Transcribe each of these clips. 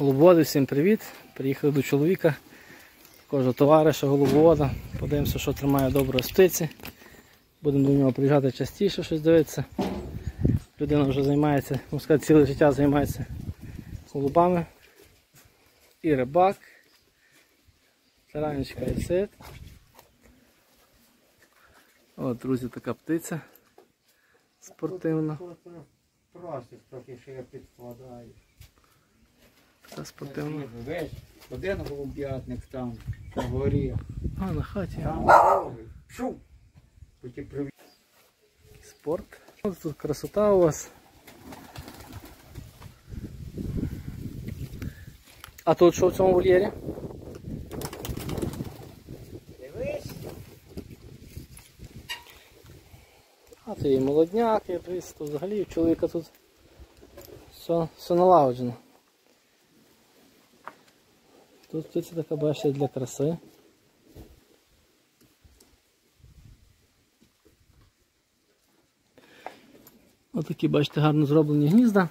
Голубоводи, всім привіт. Приїхали до чоловіка, також товариша голубовода. Подивимося, що тримає добре птиці. Будемо до нього приїжджати частіше, щось дивитися. Людина вже займається, можна сказати, ціле життя займається голубами. І рибак. Таранечка і сит. От, друзі, така птиця спортивна. Просить трохи, що я підкладаю. Така спортивна. Весь один голуб'ятник там, на горі. А, на хаті. Там другий. Шу! Потім привіз. Спорт. Ось тут красота у вас. А тут що в цьому вольєрі? Дивись. А це і молодняк, і то взагалі у чоловіка тут все, все налагоджено. Тут птиця така бачите для краси. Ось такі, бачите, гарно зроблені гнізда.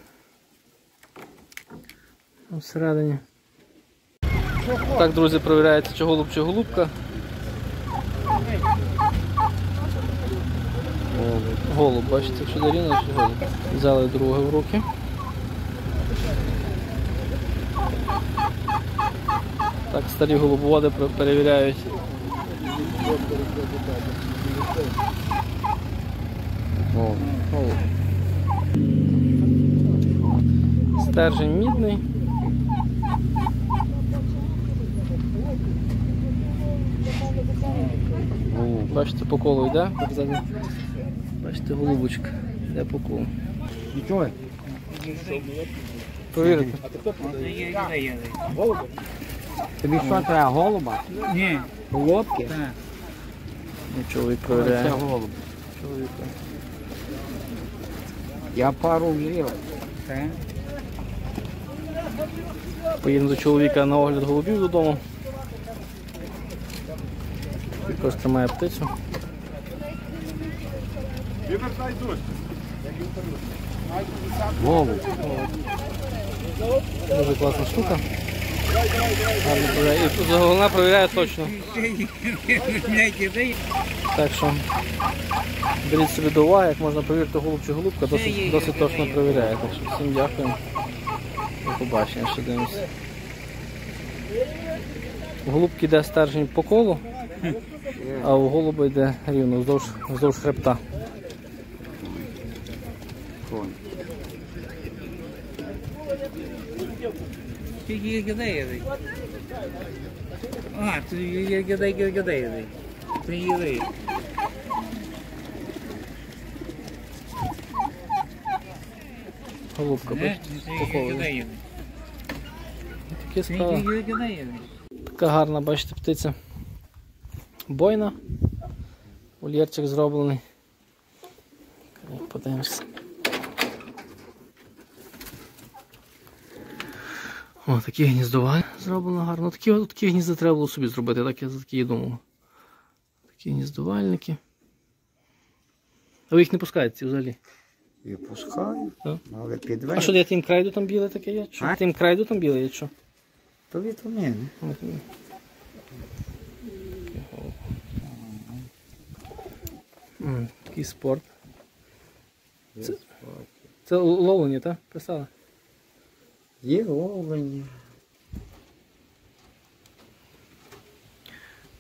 Всередині. Так, друзі, перевіряється, чи голуб, чи голубка. Голуб, бачите, якщо дорівняно, чи голуб. Взяли друге в руки. Так, старі голубоводи перевіряють. Голуб. Голуб. Стержень мідний. Голуб. Бачите, по колу йде. Бачите, голубочка. Йде по колу. Нічого. Провірити. Тобі що треба, голуба? Ні, Голубки? так. Ну, Чоловік Це голуб. Чоловіка. Я пару взяв. Так. Поїдемо до чоловіка на огляд голубів додому. Якось тримає птицю. Голуб. Дуже класна штука. Головна провіряє точно. Так що беріть собі до уваги, як можна перевірити голуб чи голубка, досить, досить точно перевіряє. Так що всім дякую. До побачення, ще дивимося. У голубки йде стержень по колу, а у голуба йде рівно вздовж, вздовж хребта. Гадаєвий? А, є гадай гадаєвий. Це євий. Голубка, Не? бачите, справи. гадаєвий. Така гарна, бачите, птиця. Бойна. Вольєрчик зроблений. Так, О, такі гніздова зроблено гарно. Такі, такі гнізда треба було собі зробити, так я за такі і думав. Такі гніздувальники. А ви їх не пускаєте ці взагалі? І пускаю. Так. Але А що, я тим крайду там біле таке є? А? Тим крайду там біле є що? То вітаміни. М, Такий спорт. Це, це ловлення, так? Писали? Є олені.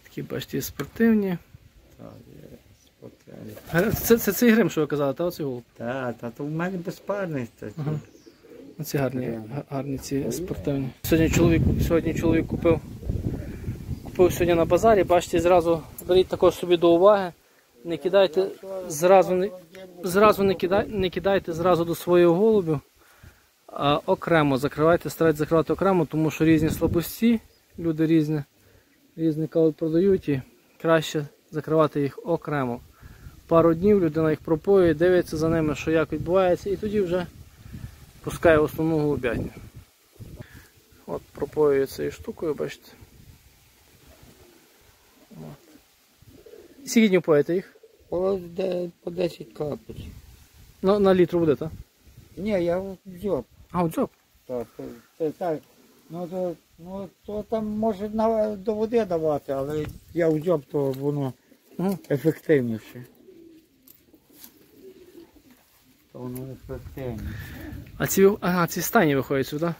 Такі, бачите, спортивні. Так, є спортивні. Гри- Це, це цей грим, що ви казали, та оцей голуб. Так, та то в мене безпарний. Та, Ага. Оці гарні, гарні ці спортивні. Сьогодні чоловік, сьогодні чоловік купив, купив сьогодні на базарі, бачите, зразу беріть також собі до уваги. Не кидайте зразу, не, зразу не, кидай, не кидайте зразу до своїх голубів, а окремо закривайте, старайтесь закривати окремо, тому що різні слабості, люди різні, різні кажуть, продають і краще закривати їх окремо. Пару днів людина їх пропоює, дивиться за ними, що як відбувається, і тоді вже пускає основну голубятню. От пропоює цією штукою, бачите. Скільки днів поїте їх? По, по 10 капель. Ну, на літру буде, так? Ні, я взяв. А, от дзьоб. Так, це, так, Ну то, ну, то там може на, до води давати, але я взяв, то воно Угу. ефективніше. То воно ефективніше. А ці, ага, ці стані виходять сюди. Так,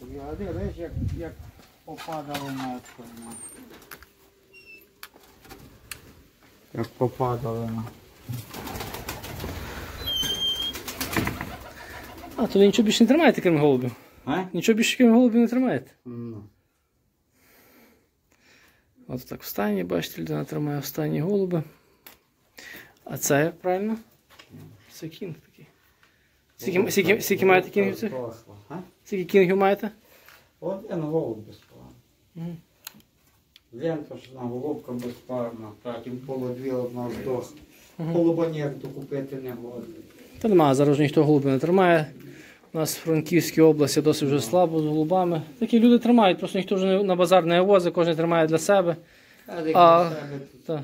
то я один, бачиш, як, як попадало на це. Як попадало на. А, то ви нічого більше не тримаєте, крім голубів. А? Нічого більше, крім голубів, не тримаєте. Ну. От так в стані, бачите, людина тримає в стані голуби. А це як правильно? Це кінг такий. Скільки, скільки, скільки маєте кінгів цих? Скільки кінгів маєте? Один голуб безплатно. Мгм. Лентошна голубка безпарна. Так, і було дві одна здох. Голуба ніяк докупити не годно. Та немає, зараз ніхто голубів не тримає. У нас в Франківській області досить вже слабо з голубами. Такі люди тримають, просто ніхто вже на базар не возить, кожен тримає для себе. А, та.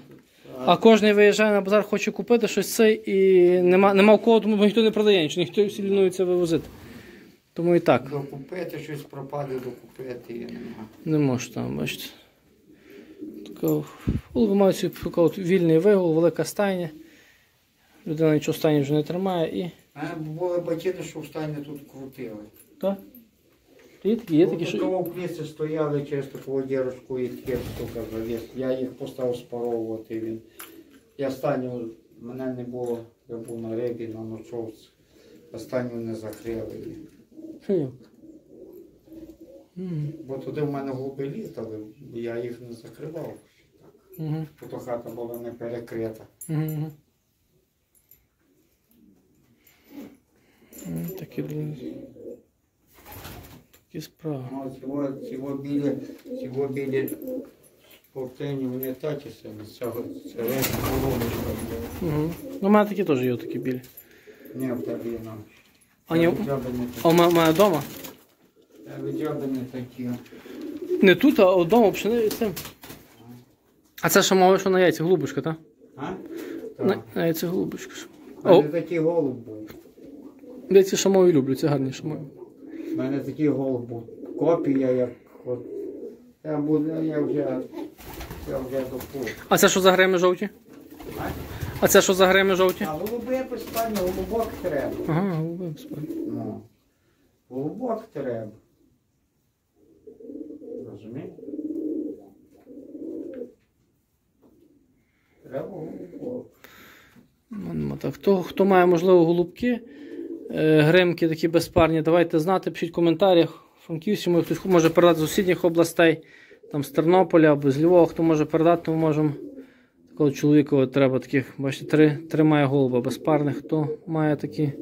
А кожен виїжджає на базар, хоче купити щось це і нема, нема в кого, тому бо ніхто не продає нічого, ніхто всі лінується вивозити. Тому і так, Докупити щось пропаде, докупити і нема. не може там, бачите. Голуби мають вільний вигул, велика стайня. Людина нічого в стайні вже не тримає і. Були батіни, що в стані тут крутили. Так? Є такі, є такі, що. Кого в клісі стояли через таку дірочку і таке штука завіс. Я їх поставив спаровувати. Він. Я останню, мене не було, я був на рибі, на ночовці. Останню не закрили. Хм. Бо туди в мене голуби літали, я їх не закривав. Мгм. Тобто хата була не перекрита. Мгм. Такі, блін, такі справи. Ну, цього, цього білі, цього білі спортивні, вони такі самі, цього, це речі голубочка. Угу. Ну, у мене такі теж є такі білі. Не в тебе є нам. А, ні, а у мене, у мене вдома? такі. Не такі. Не тут, а вдома пшени цим. А це що мова, що на яйці голубочка, так? А? На, Так. на яйці голубочка. О, мене такий голуб був. Я ці шамові люблю, це гарні шамові. У мене такий голуб був. Копія, як от. Я буду, я вже, я вже допу. А це що за греми жовті? А це що за греми жовті? А голуби письмені, голубок треба. Ага, голуби, справді. Ну. Голубок треба. Розумієш? Треба голубок. Ну, так. Хто, хто має, можливо, голубки, гримки такі безпарні, давайте знати, пишіть в коментарях. Франківські, може, хтось може передати з сусідніх областей, там з Тернополя або з Львова, хто може передати, то можемо. Такого чоловіка треба таких, бачите, три, три має голуба безпарних. Хто має такі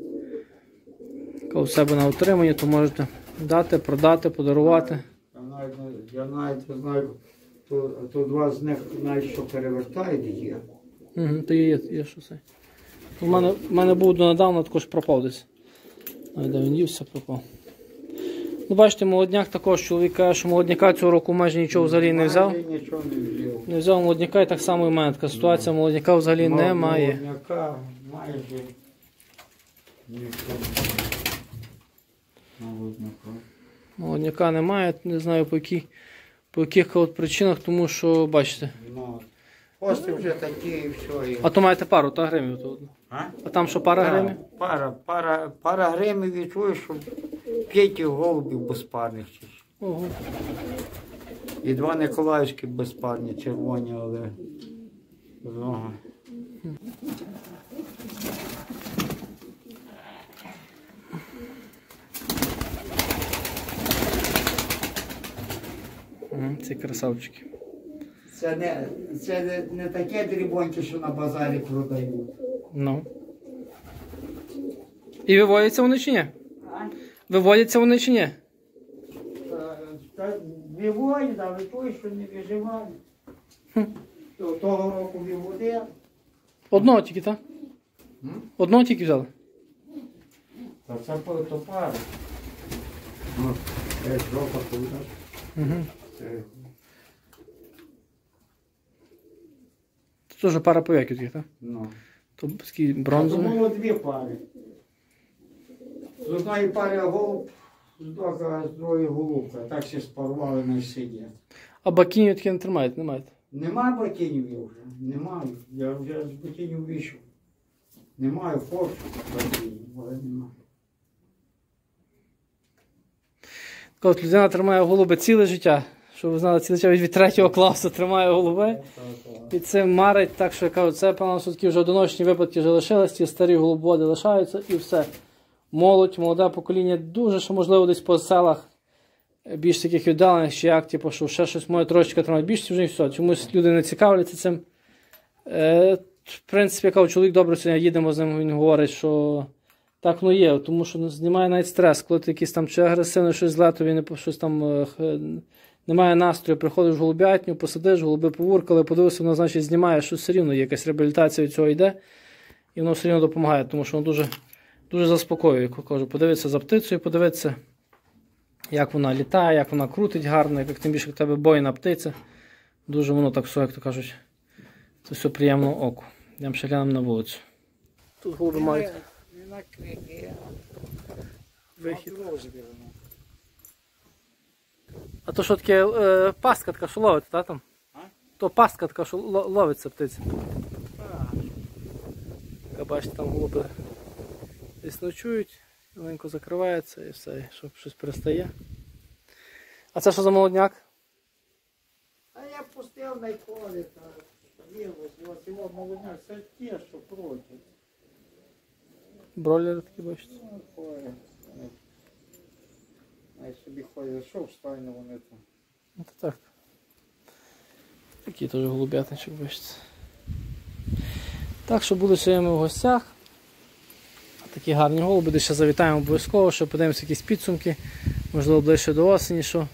в себе на утриманні, то можете дати, продати, подарувати. Я навіть, я навіть знаю, то, то два з них навіть що перевертають є. Угу, то є, є що це. У мене, мене був донедавна також пропав десь. Ай, де він дівся, пропав. Ну, бачите, молодняк також чоловік каже, що молодняка цього року майже нічого взагалі не взяв. Нічого не взяв. Не взяв молодняка і так само і в мене така ситуація, молодняка взагалі Мол- немає. Молодняка майже нічого. Молодняка. Молодняка немає, не знаю по, якій, по яких от причинах, тому що, бачите. Ну, Кости вже такі і все. І... А то маєте пару, та гримів одну. А? А там що пара гримів? Пара, пара, пара гримів і чуєш, що п'ять голубів безпарних. ще. Ого. І два Николаївські безпарні, червоні, але. Ага. Ці красавчики. Це не, це не, не таке дрібоньке, що на базарі продають. Ну. І виводяться вони чи ні? Виводяться вони чи ні? Та- та Виводять, але той, що не виживає. Хм. То- Того року виводив. Одного тільки, так? М? Одного тільки взяли. Та це по- то пара. Ну, це жопа туди. Угу. Це Це теж пара пов'яків таких, так? Ну. То такий бронзовий. було дві пари. З одної пари голуб Здока, здорові голубка, так ще спарували не сидять. А бакінів таки не тримають, не маєте. Нема ботинів я вже, немає. Я вже з ботинів вийшов. Немає хочу ботинів, але немає. Людина тримає голуби ціле життя. Щоб ви знали, життя від третього класу тримає голуби. І це марить, так що я кажу, це, певно, все-таки вже одиночні випадки вже лишились, ті старі голубоди лишаються і все. Молодь, молоде покоління, дуже що можливо десь по селах е, більш таких віддалених, чи як, типу, що ще щось моє трошечка тримати. Більше вже і все. Чомусь люди не цікавляться цим. Е, в принципі, я кажу, чоловік добре сьогодні їдемо з ним, він говорить, що так воно є, тому що знімає навіть стрес, коли ти якийсь там чи агресивно щось зле, тобі не щось там е, х- немає настрою, приходиш в голубятню, посидиш, голуби повуркали, подивився, воно значить знімає, що все рівно є якась реабілітація від цього йде, і воно все рівно допомагає, тому що воно дуже, дуже заспокоює. Кажу, подивитися за птицею, подивитися, як вона літає, як вона крутить гарно, як тим більше в тебе бойна птиця. Дуже воно так все, як то кажуть, це все приємно оку. Йдемо ще глянемо на вулицю. Тут голуби мають вихід. А то що таке е, пастка така, що ловиться, та там? А? То пастка така, що ловиться птиця. Така, бачите, там голуби десь ночують, маленько закривається і все, щоб щось перестає. А це що за молодняк? А я пустив на колі, ось його молодняк, це ті, що проти. Бройлери такі бачите. Ну. А я собі ходять, що в стайну вони там. Ну, то так. Такий теж голубятничок, бачите. Так що були сьогодні ми в гостях. Такі гарні голуби, де ще завітаємо обов'язково, що подивимося якісь підсумки, можливо, ближче до осені, що,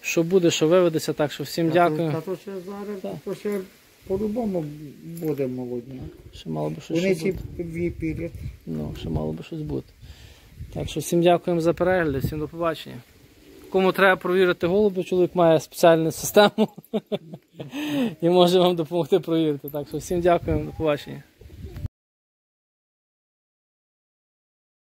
що буде, що виведеться. Так що всім дякую. Та то ще зараз, Так. то ще по-любому буде молодняк. Ще мало би щось Вони ще бути. дві. Ну, ще мало би щось бути. Так що всім дякуємо за перегляд, всім до побачення. Кому треба провірити голуби, чоловік має спеціальну систему і може вам допомогти провірити. Так що всім дякуємо, до побачення.